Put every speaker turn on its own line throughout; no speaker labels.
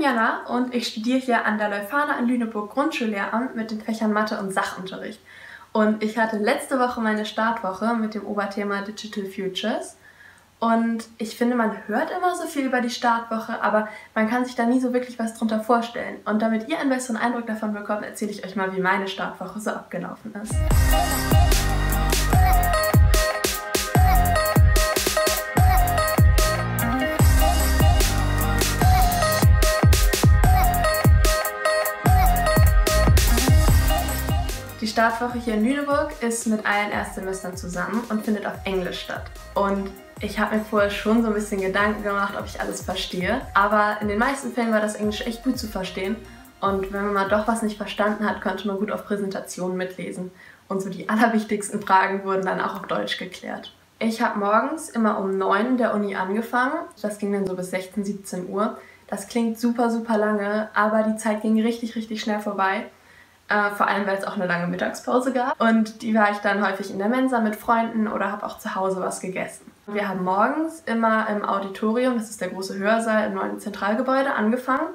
bin Jana und ich studiere hier an der Leuphana in Lüneburg Grundschullehramt mit den Fächern Mathe und Sachunterricht. Und ich hatte letzte Woche meine Startwoche mit dem Oberthema Digital Futures. Und ich finde, man hört immer so viel über die Startwoche, aber man kann sich da nie so wirklich was drunter vorstellen. Und damit ihr einen besseren Eindruck davon bekommt, erzähle ich euch mal, wie meine Startwoche so abgelaufen ist. Die Startwoche hier in Lüneburg ist mit allen Erstsemestern zusammen und findet auf Englisch statt. Und ich habe mir vorher schon so ein bisschen Gedanken gemacht, ob ich alles verstehe. Aber in den meisten Fällen war das Englisch echt gut zu verstehen. Und wenn man mal doch was nicht verstanden hat, konnte man gut auf Präsentationen mitlesen. Und so die allerwichtigsten Fragen wurden dann auch auf Deutsch geklärt. Ich habe morgens immer um 9 der Uni angefangen. Das ging dann so bis 16, 17 Uhr. Das klingt super, super lange, aber die Zeit ging richtig, richtig schnell vorbei. Äh, vor allem, weil es auch eine lange Mittagspause gab. Und die war ich dann häufig in der Mensa mit Freunden oder habe auch zu Hause was gegessen. Wir haben morgens immer im Auditorium, das ist der große Hörsaal im neuen Zentralgebäude, angefangen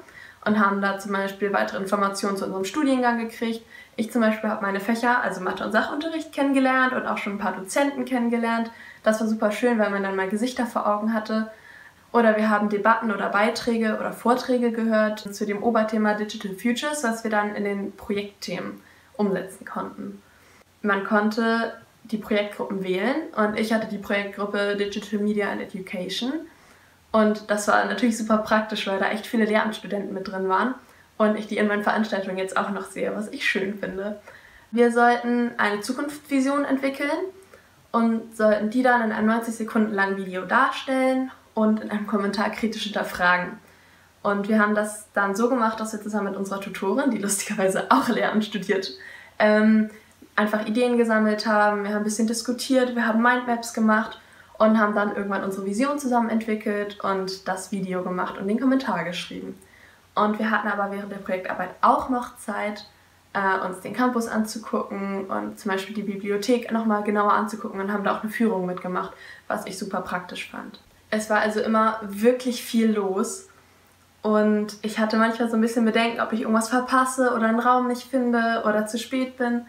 und haben da zum Beispiel weitere Informationen zu unserem Studiengang gekriegt. Ich zum Beispiel habe meine Fächer, also Mathe und Sachunterricht kennengelernt und auch schon ein paar Dozenten kennengelernt. Das war super schön, weil man dann mal Gesichter vor Augen hatte. Oder wir haben Debatten oder Beiträge oder Vorträge gehört zu dem Oberthema Digital Futures, was wir dann in den Projektthemen umsetzen konnten. Man konnte die Projektgruppen wählen und ich hatte die Projektgruppe Digital Media and Education. Und das war natürlich super praktisch, weil da echt viele Lehramtsstudenten mit drin waren und ich die in meinen Veranstaltungen jetzt auch noch sehe, was ich schön finde. Wir sollten eine Zukunftsvision entwickeln und sollten die dann in einem 90 Sekunden langen Video darstellen und in einem Kommentar kritisch hinterfragen. Und wir haben das dann so gemacht, dass wir zusammen mit unserer Tutorin, die lustigerweise auch Lehramt studiert, ähm, einfach Ideen gesammelt haben. Wir haben ein bisschen diskutiert, wir haben Mindmaps gemacht und haben dann irgendwann unsere Vision zusammen entwickelt und das Video gemacht und den Kommentar geschrieben. Und wir hatten aber während der Projektarbeit auch noch Zeit, äh, uns den Campus anzugucken und zum Beispiel die Bibliothek nochmal genauer anzugucken und haben da auch eine Führung mitgemacht, was ich super praktisch fand. Es war also immer wirklich viel los. Und ich hatte manchmal so ein bisschen Bedenken, ob ich irgendwas verpasse oder einen Raum nicht finde oder zu spät bin.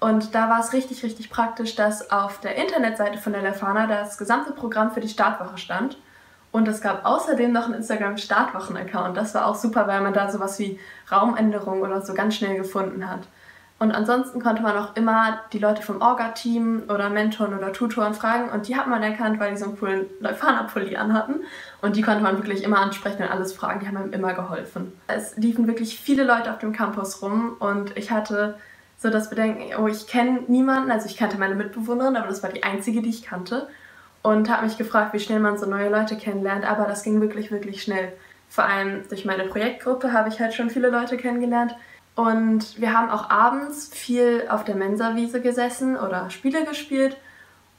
Und da war es richtig, richtig praktisch, dass auf der Internetseite von der Lefana das gesamte Programm für die Startwoche stand. Und es gab außerdem noch einen Instagram-Startwochen-Account. Das war auch super, weil man da sowas wie Raumänderungen oder so ganz schnell gefunden hat. Und ansonsten konnte man auch immer die Leute vom Orga-Team oder Mentoren oder Tutoren fragen und die hat man erkannt, weil die so einen coolen Leuphana-Pulli anhatten. Und die konnte man wirklich immer ansprechen und alles fragen, die haben einem immer geholfen. Es liefen wirklich viele Leute auf dem Campus rum und ich hatte so das Bedenken, oh, ich kenne niemanden, also ich kannte meine Mitbewohnerin, aber das war die einzige, die ich kannte. Und habe mich gefragt, wie schnell man so neue Leute kennenlernt, aber das ging wirklich, wirklich schnell. Vor allem durch meine Projektgruppe habe ich halt schon viele Leute kennengelernt und wir haben auch abends viel auf der Mensawiese gesessen oder Spiele gespielt.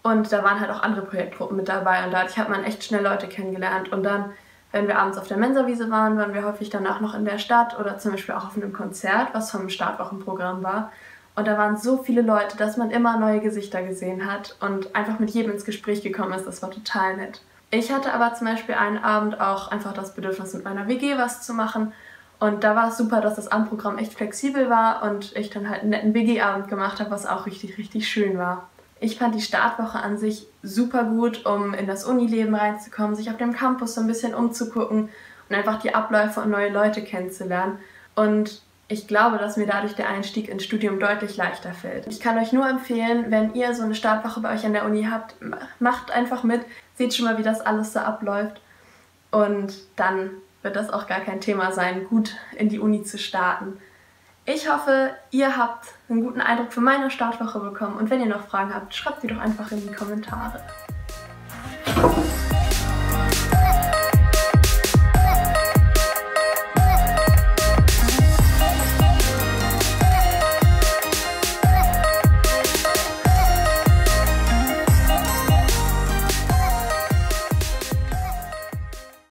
Und da waren halt auch andere Projektgruppen mit dabei. Und dadurch hat man echt schnell Leute kennengelernt. Und dann, wenn wir abends auf der Mensawiese waren, waren wir häufig danach noch in der Stadt oder zum Beispiel auch auf einem Konzert, was vom Startwochenprogramm war. Und da waren so viele Leute, dass man immer neue Gesichter gesehen hat und einfach mit jedem ins Gespräch gekommen ist. Das war total nett. Ich hatte aber zum Beispiel einen Abend auch einfach das Bedürfnis, mit meiner WG was zu machen und da war es super, dass das Abendprogramm echt flexibel war und ich dann halt einen netten WG-Abend gemacht habe, was auch richtig, richtig schön war. Ich fand die Startwoche an sich super gut, um in das Unileben reinzukommen, sich auf dem Campus so ein bisschen umzugucken und einfach die Abläufe und neue Leute kennenzulernen. Und ich glaube, dass mir dadurch der Einstieg ins Studium deutlich leichter fällt. Ich kann euch nur empfehlen, wenn ihr so eine Startwoche bei euch an der Uni habt, macht einfach mit, seht schon mal, wie das alles so abläuft und dann wird das auch gar kein Thema sein, gut in die Uni zu starten. Ich hoffe, ihr habt einen guten Eindruck von meiner Startwoche bekommen und wenn ihr noch Fragen habt, schreibt sie doch einfach in die Kommentare.